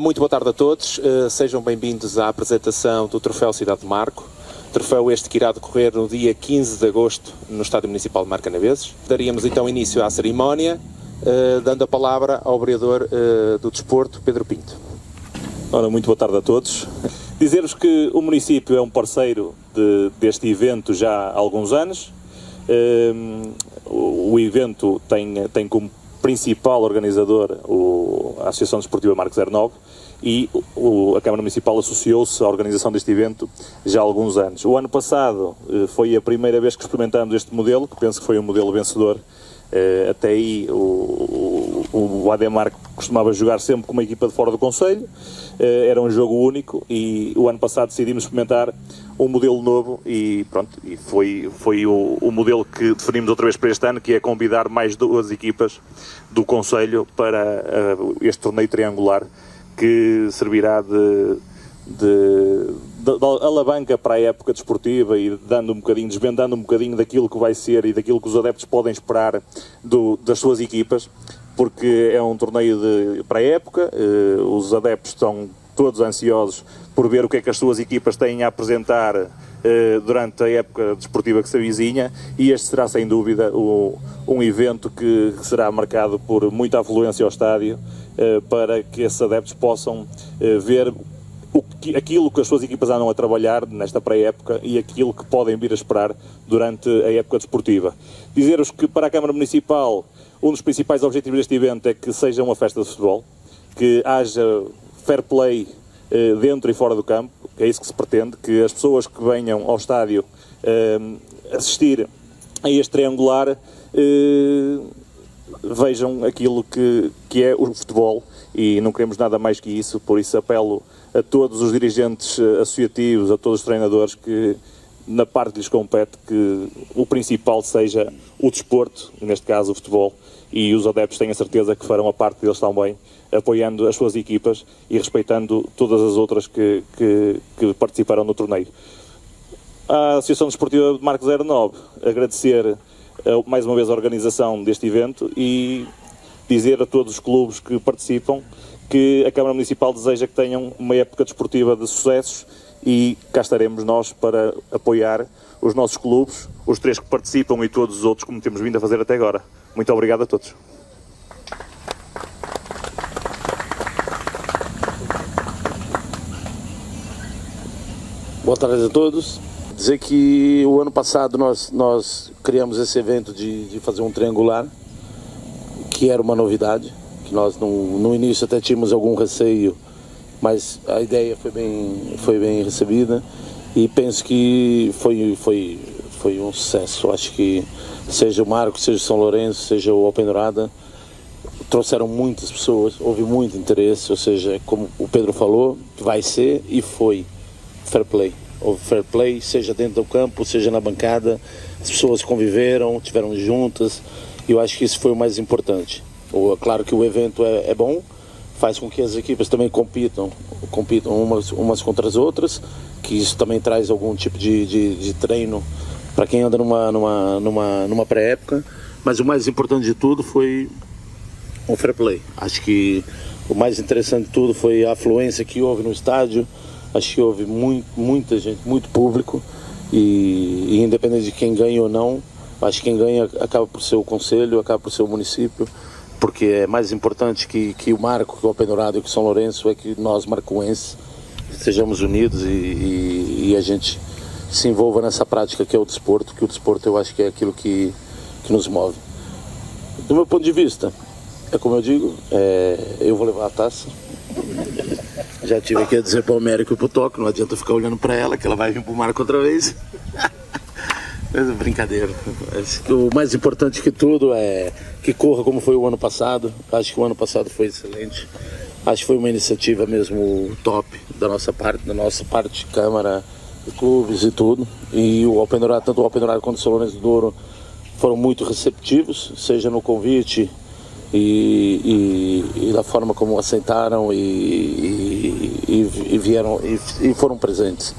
Muito boa tarde a todos, uh, sejam bem-vindos à apresentação do Troféu Cidade de Marco. Troféu este que irá decorrer no dia 15 de agosto no Estádio Municipal de Marcanaveses. Daríamos então início à cerimónia, uh, dando a palavra ao vereador do Desporto, Pedro Pinto. Ora, muito boa tarde a todos. Dizer-vos que o município é um parceiro de, deste evento já há alguns anos. o, o evento tem, tem como principal organizador o, a Associação Desportiva Marcos 09 e o, a Câmara Municipal associou-se à organização deste evento já há alguns anos. O ano passado eh, foi a primeira vez que experimentamos este modelo, que penso que foi um modelo vencedor. Eh, até aí o, o, o Ademar costumava jogar sempre com uma equipa de fora do Conselho, era um jogo único e o ano passado decidimos experimentar um modelo novo e pronto, e foi, foi o, o, modelo que definimos outra vez para este ano, que é convidar mais duas equipas do Conselho para uh, este torneio triangular que servirá de, de, alavanca para a época desportiva e dando um bocadinho, desvendando um bocadinho daquilo que vai ser e daquilo que os adeptos podem esperar do, das suas equipas, porque é um torneio de, para época, uh, os adeptos estão todos ansiosos por ver o que é que as suas equipas têm a apresentar eh, durante a época desportiva que se avizinha e este será sem dúvida o, um evento que, será marcado por muita afluência ao estádio eh, para que esses adeptos possam eh, ver que, aquilo que as suas equipas andam a trabalhar nesta pré-época e aquilo que podem vir a esperar durante a época desportiva. Dizer-vos que para a Câmara Municipal um dos principais objetivos deste evento é que seja uma festa de futebol, que haja fair play eh, dentro e fora do campo, é isso que se pretende, que as pessoas que venham ao estádio eh, assistir a este triangular eh, vejam aquilo que, que é o futebol. E não queremos nada mais que isso, por isso apelo a todos os dirigentes associativos, a todos os treinadores que na parte que lhes compete que o principal seja o desporto, neste caso o futebol, e os adeptos têm a certeza que farão a parte deles também, apoiando as suas equipas e respeitando todas as outras que, que, que participaram no torneio. À Associação Desportiva de Marcos 09, agradecer eh, mais uma vez a organização deste evento e dizer a todos os clubes que participam que a Câmara Municipal deseja que tenham uma época desportiva de sucessos e cá estaremos nós para apoiar os nossos clubes, os três que participam e todos os outros como temos vindo a fazer até agora. Muito obrigado a todos. Boa tarde a todos. Dizer que o ano passado nós, nós criamos esse evento de, de fazer um triangular, que era uma novidade, que nós no, no início até tínhamos algum receio, mas a ideia foi bem, foi bem recebida e penso que foi, foi, foi um sucesso. Acho que seja o Marco, seja o São Lourenço, seja o Alpendurada, trouxeram muitas pessoas, houve muito interesse, ou seja, como o Pedro falou, vai ser e foi fair play. Houve fair play, seja dentro do campo, seja na bancada, as pessoas conviveram, tiveram juntas, e eu acho que isso foi o mais importante. Claro que o evento é, é bom, faz com que as equipes também compitam, compitam umas, umas contra as outras, que isso também traz algum tipo de, de, de treino para quem anda numa, numa, numa, numa pré-época. Mas o mais importante de tudo foi o fair play. Acho que o mais interessante de tudo foi a afluência que houve no estádio. Acho que houve muito, muita gente, muito público. E, e independente de quem ganha ou não, acho que quem ganha acaba por ser o conselho, acaba por ser o município porque é mais importante que, que o Marco, que o Alpenurado e que o São Lourenço é que nós, marcoenses, sejamos unidos e, e, e, a gente se envolva nessa prática que é o desporto, que o desporto eu acho que é aquilo que, que nos move. Do meu ponto de vista, é como eu digo, é, eu vou levar a taça. Já tive a dizer para o Américo e para o Toque, não adianta ficar olhando para ela, que ela vai vir para o Marco outra vez. Brincadeira. O mais importante que tudo é que corra como foi o ano passado. Acho que o ano passado foi excelente. Acho que foi uma iniciativa mesmo top da nossa parte, da nossa parte de Câmara, de clubes e tudo. E o Open Dourado, tanto o Open Dourado quanto o São do Douro foram muito receptivos, seja no convite e, e, e da forma como aceitaram e, e vieram e foram presentes.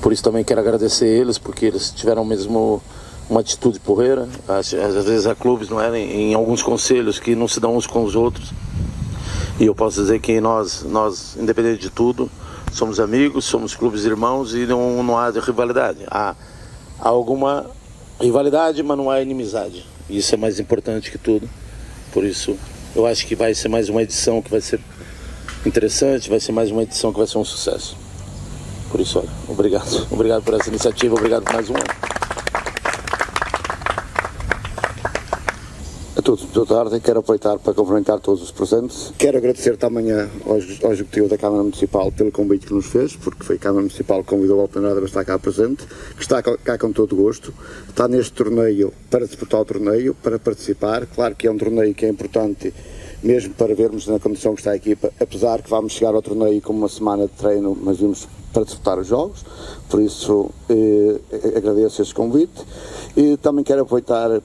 Por isso também quero agradecer eles, porque eles tiveram mesmo uma atitude porreira. Às, às vezes há clubes, não é, em, em alguns conselhos que não se dão uns com os outros. E eu posso dizer que nós, nós independente de tudo, somos amigos, somos clubes irmãos e não, não há rivalidade. Há, há alguma rivalidade, mas não há inimizade. Isso é mais importante que tudo. Por isso, eu acho que vai ser mais uma edição que vai ser interessante, vai ser mais uma edição que vai ser um sucesso. Por isso, olha, obrigado. Obrigado por essa iniciativa, obrigado por mais um. A todos, boa tarde. Quero aproveitar para cumprimentar todos os presentes. Quero agradecer também ao, Executivo da Câmara Municipal pelo convite que nos fez, porque foi a Câmara Municipal que convidou a plenária para estar cá presente, que está cá com todo gosto. Está neste torneio para disputar o torneio, para participar. Claro que é um torneio que é importante mesmo para vermos na condição que está a equipa, apesar que vamos chegar ao torneio com uma semana de treino, mas vimos para disputar os jogos, por isso eh, agradeço esse convite. E também quero aproveitar eh,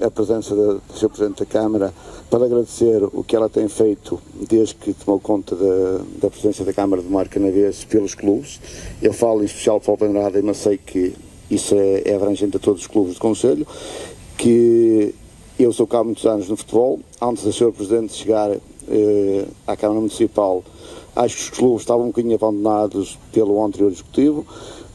a presença da, do Sr. Presidente da Câmara para agradecer o que ela tem feito desde que tomou conta da, da da Câmara de Marca Naves pelos clubes. Eu falo em especial para o Alpendrada, mas sei que isso é, é abrangente a todos os clubes do Conselho, que eu sou cá há muitos anos no futebol, antes do Sr. Presidente chegar eh, à Câmara Municipal, acho que os clubes estavam um bocadinho abandonados pelo anterior Executivo,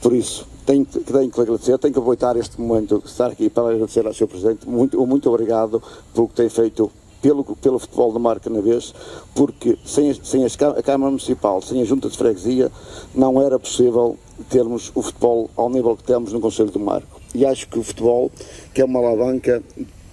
por isso tenho, tenho que agradecer, tenho que aproveitar este momento, estar aqui para agradecer ao Sr. Presidente, muito, muito obrigado pelo que tem feito pelo, pelo futebol de marca na vez, porque sem, sem a Câmara Municipal, sem a Junta de Freguesia, não era possível termos o futebol ao nível que temos no Conselho do Marco. E acho que o futebol, que é uma alavanca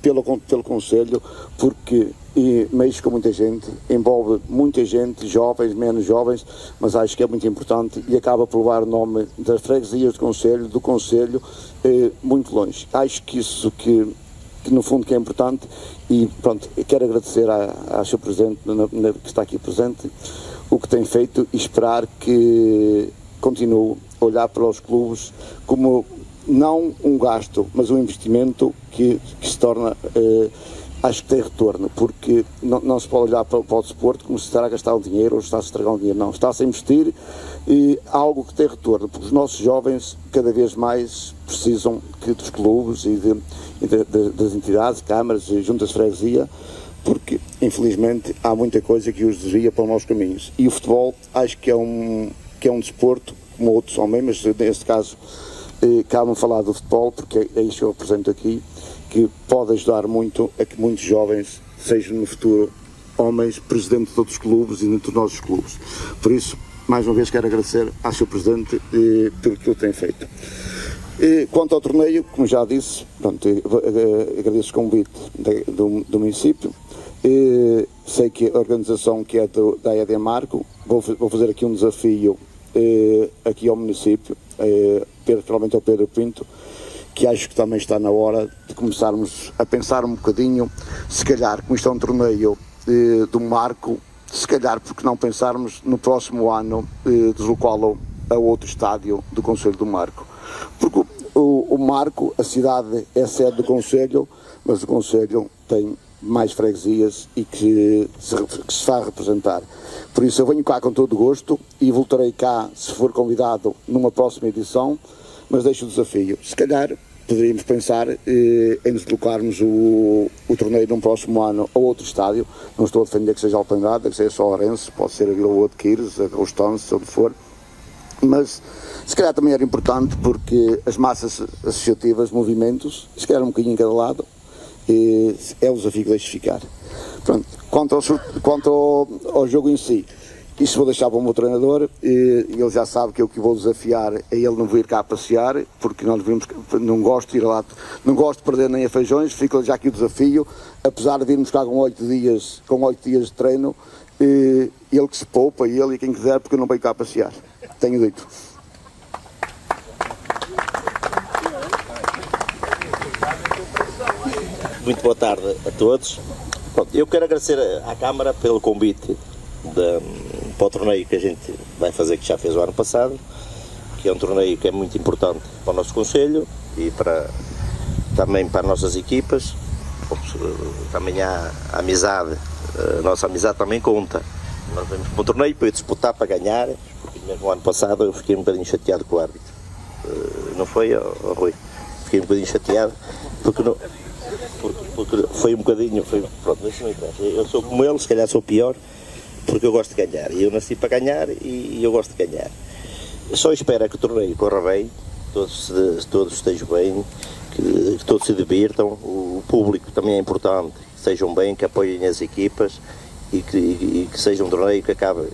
pelo, pelo Conselho, porque e mexe com muita gente, envolve muita gente, jovens, menos jovens, mas acho que é muito importante e acaba por levar o nome das freguesias do Conselho, do Conselho, eh, muito longe. Acho que isso que, que, no fundo que é importante e pronto, quero agradecer à, à Sr. Presidente na, na, que está aqui presente o que tem feito e esperar que continue a olhar para os clubes como não um gasto, mas um investimento que, que se torna, eh, acho que tem retorno, porque não, não se pode olhar para, para, o desporto como se está a gastar um dinheiro ou está a estragar um dinheiro, não, está-se a investir e algo que tem retorno, porque os nossos jovens cada vez mais precisam que dos clubes e, de, e de, de, das entidades, câmaras e juntas de freguesia, porque infelizmente há muita coisa que os desvia para os maus caminhos. E o futebol acho que é um, que é um desporto, como outros também, mas neste caso eh, cabe falar do futebol, porque é isso que eu apresento aqui, que pode ajudar muito a que muitos jovens sejam no futuro homens presidentes de outros clubes e de nossos clubes. Por isso, mais uma vez quero agradecer ao Sr. Presidente eh, pelo que tem feito. E, quanto ao torneio, como já disse, pronto, eh, agradeço o convite do, do município. E, sei que a organização que é do, da ED Marco, vou, vou fazer aqui um desafio eh, aqui ao município, eh, principalmente ao Pedro Pinto, que acho que também está na hora de começarmos a pensar um bocadinho, se calhar, como isto é um torneio eh, do Marco, se calhar porque não pensarmos no próximo ano eh, deslocá-lo a outro estádio do Conselho do Marco. Porque o, o Marco, a cidade é sede do Conselho, mas o Conselho tem mais freguesias e que se, que se faz representar. Por isso eu venho cá com todo gosto e voltarei cá se for convidado numa próxima edição, mas deixo o desafio. Se calhar poderíamos pensar eh, em deslocarmos o, o torneio num próximo ano a outro estádio. Não estou a defender que seja Alpendrada, que seja só Orense, pode ser a Vila Boa de Quires, a Constância, onde for. Mas se calhar também era importante porque as massas associativas, movimentos, se calhar um bocadinho em cada lado, é o desafio que deixo ficar. Pronto. Quanto, ao, quanto ao, ao, jogo em si, isso vou deixar para o meu treinador, ele já sabe que eu que vou desafiar é ele não vir cá passear, porque nós vimos, não gosto de ir lá, não gosto de perder nem a feijões, fica já aqui o desafio, apesar de virmos cá com oito dias, com dias de treino, ele que se poupa, ele e quem quiser, porque eu não venho cá passear. Tenho dito. Muito boa tarde a todos. eu quero agradecer à Câmara pelo convite de, para o torneio que a gente vai fazer, que já fez o ano passado, que é um torneio que é muito importante para o nosso Conselho e para, também para as nossas equipas. Também há amizade, a nossa amizade também conta. Nós vamos para um torneio para disputar para ganhar, porque mesmo ano passado eu fiquei um bocadinho chateado com o árbitro. Eh, não foi, Rui? Fiquei um bocadinho chateado porque não, porque, porque foi um bocadinho, foi, pronto, Eu sou como ele, se calhar sou pior, porque eu gosto de ganhar. E eu nasci para ganhar e, eu gosto de ganhar. Só espero é que o torneio corra bem, todos, todos estejam bem, que, que, todos se divirtam. O público também é importante, que estejam bem, que apoiem as equipas e que, e, que seja um torneio que acabe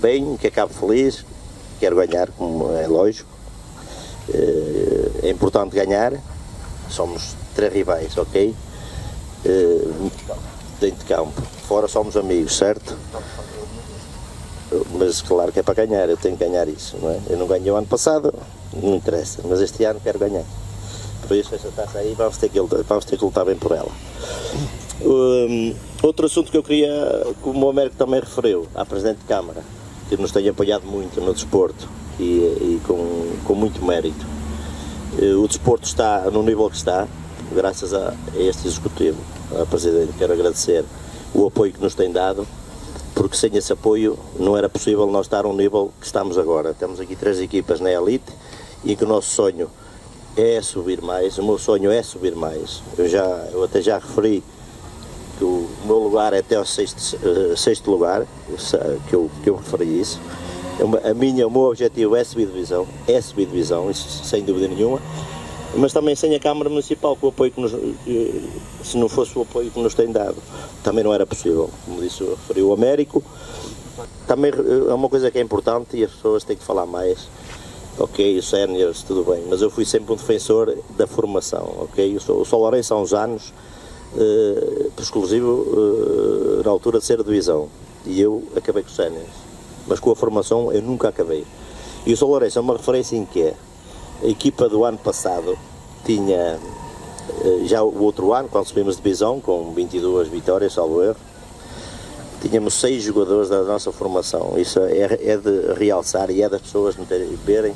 bem, que acabe feliz. Quero ganhar, como é lógico. Eh, é importante ganhar. Somos três rivais, ok? Eh, dentro de campo. Fora somos amigos, certo? Mas claro que é para ganhar, eu tenho que ganhar isso, não é? Eu não ganhei o ano passado, não interessa, mas este ano quero ganhar. Por isso essa taça aí vamos ter que, vamos ter que lutar bem por ela. Um, outro assunto que eu queria, como o Américo também referiu, à Presidente de Câmara, que nos tem apoiado muito no desporto e, e com, com muito mérito. Eh, o desporto está no nível que está, graças a este Executivo, a Presidente. Quero agradecer o apoio que nos tem dado, porque sem esse apoio não era possível nós estar ao nível que estamos agora. Temos aqui três equipas na elite e que o nosso sonho é subir mais, o meu sonho é subir mais. Eu, já, eu até já referi que o meu lugar é até ao sexto, uh, sexto lugar, que eu, que eu referi isso. A minha, o meu objetivo é subir divisão, é subir divisão, isso sem dúvida nenhuma mas também sem a Câmara Municipal, com o apoio que nos, se não fosse o apoio que nos tem dado, também não era possível. Como disse, referiu o Américo. Também é uma coisa que é importante e as pessoas têm que falar mais. Ok, os séniores, tudo bem, mas eu fui sempre um defensor da formação, ok? Eu sou, sou Lourenço há uns anos, eh, exclusivo, eh, na altura de ser divisão, e eu acabei com os séniores. Mas com a formação eu nunca acabei. E o São Lourenço é uma referência em que é a equipa do ano passado tinha, eh, já o outro ano, quando subimos de divisão, com 22 vitórias, salvo erro, tínhamos seis jogadores da nossa formação. Isso é, é de realçar e é das pessoas verem.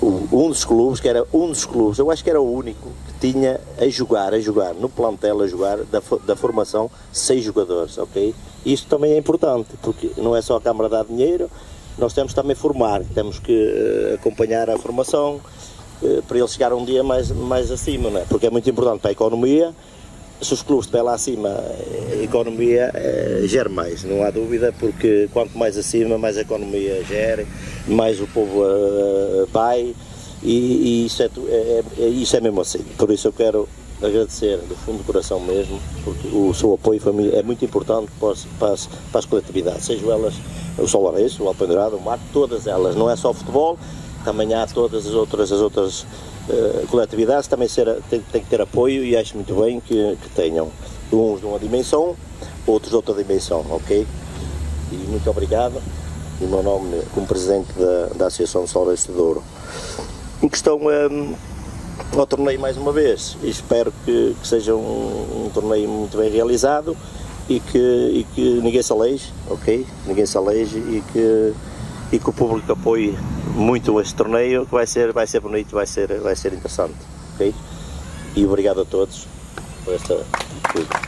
Um dos clubes, que era um dos clubes, eu acho que era o único, que tinha a jogar, a jogar, no plantel a jogar, da, da formação, seis jogadores, ok? Isto também é importante, porque não é só a Câmara dar dinheiro, nós temos também formar, temos que uh, acompanhar a formação para eles chegar um dia mais, mais acima, não é? porque é muito importante para a economia. Se os clubes estiverem lá acima, a economia uh, gera mais, não há dúvida, porque quanto mais acima, mais a economia gera, mais o povo vai, e, e isso, é, é, é, isso é mesmo assim. Por isso eu quero agradecer do fundo do coração mesmo, porque o seu apoio é muito importante para as, para as, para as coletividades, sejam elas o Solarense, o Alpendrado, o Mar, todas elas, não é só futebol, há todas as outras, as outras uh, coletividades, também ser, tem, tem, que ter apoio e acho muito bem que, que tenham uns de uma dimensão, outros de outra dimensão, ok? E muito obrigado, em meu nome como Presidente da, da Associação de Solarense de Douro. Em questão um, ehm, ao torneio mais uma vez, espero que, que seja um, um torneio muito bem realizado, e que, e que ninguém se aleije, ok? Ninguém se aleije e que, e que o público apoie muito este torneio, que vai ser, vai ser bonito, vai ser, vai ser interessante, ok? E obrigado a todos por esta.